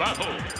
battle.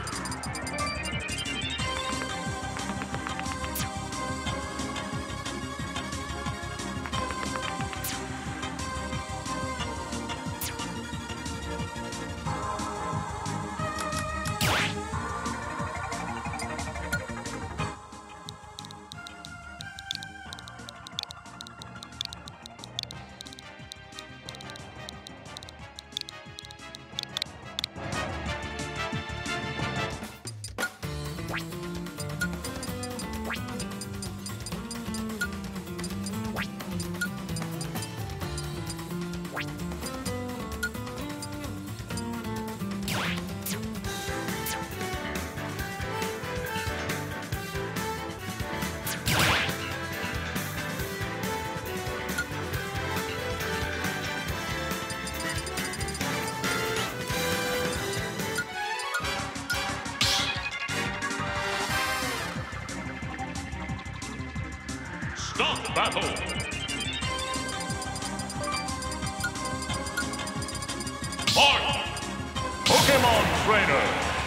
Trainer.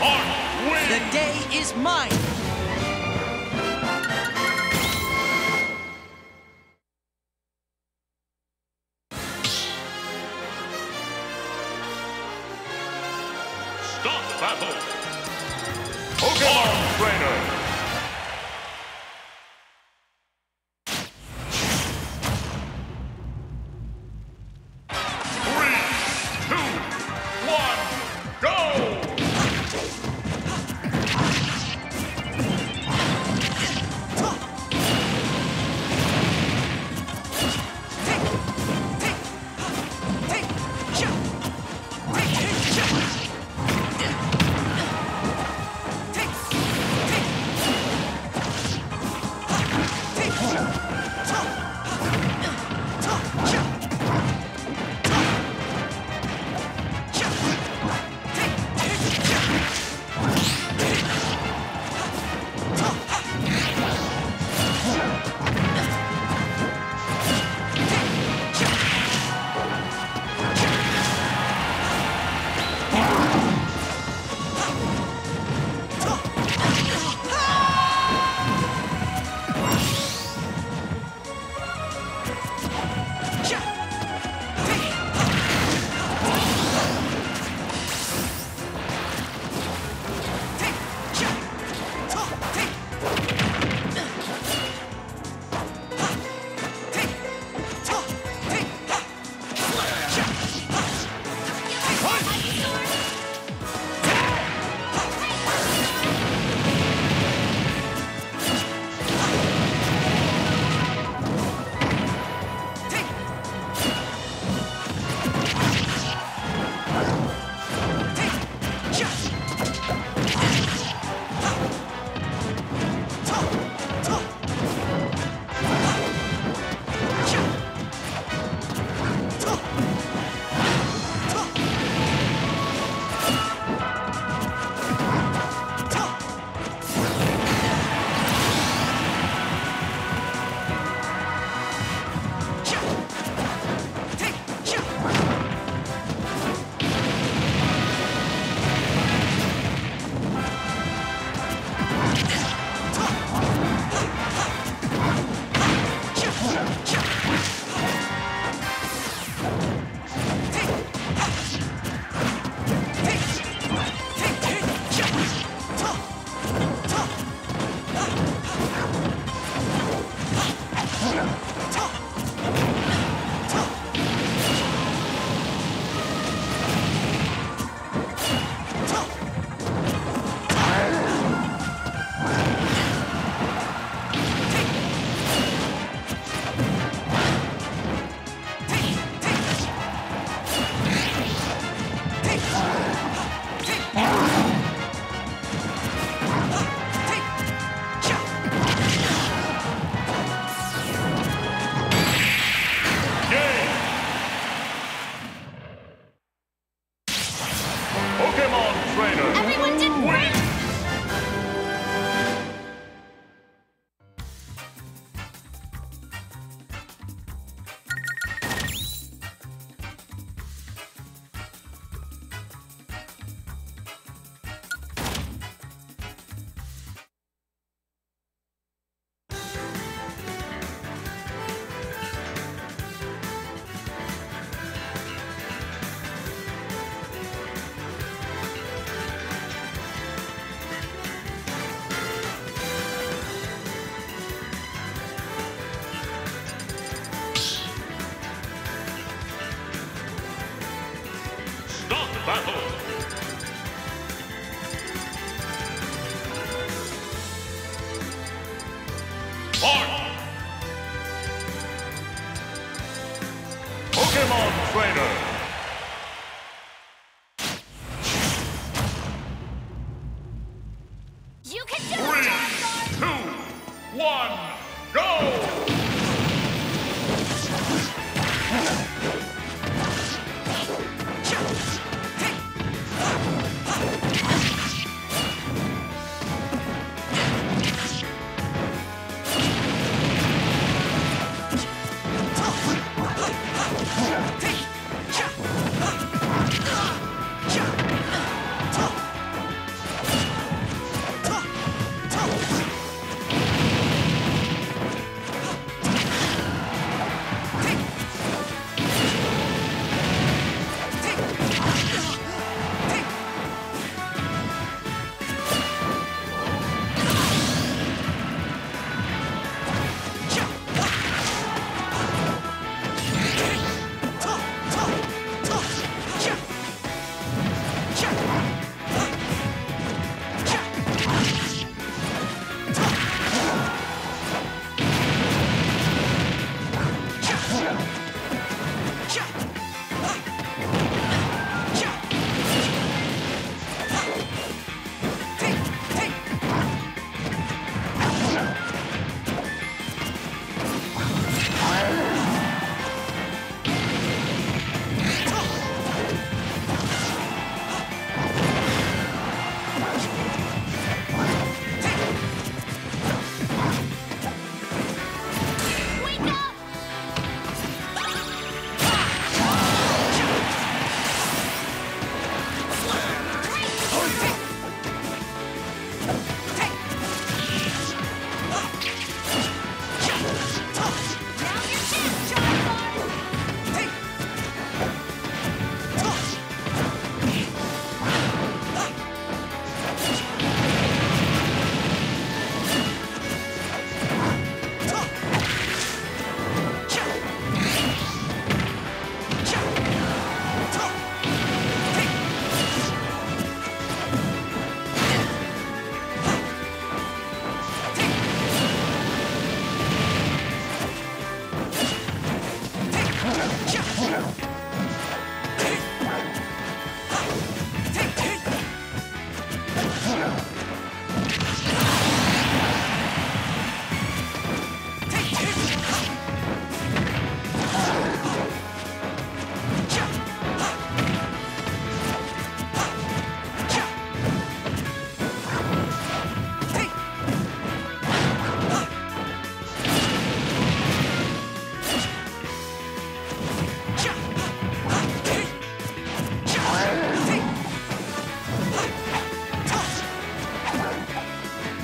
Wins. The day is mine. Fight!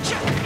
Pokemon